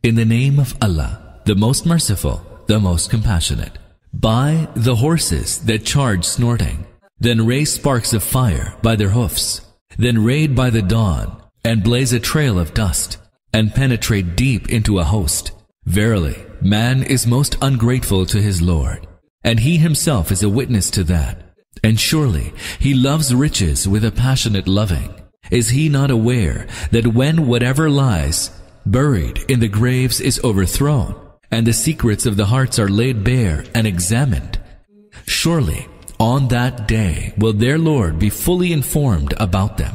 In the name of Allah, the most merciful, the most compassionate. By the horses that charge snorting, then raise sparks of fire by their hoofs, then raid by the dawn, and blaze a trail of dust, and penetrate deep into a host. Verily, man is most ungrateful to his Lord, and he himself is a witness to that. And surely he loves riches with a passionate loving. Is he not aware that when whatever lies buried in the graves is overthrown, and the secrets of the hearts are laid bare and examined, surely on that day will their Lord be fully informed about them.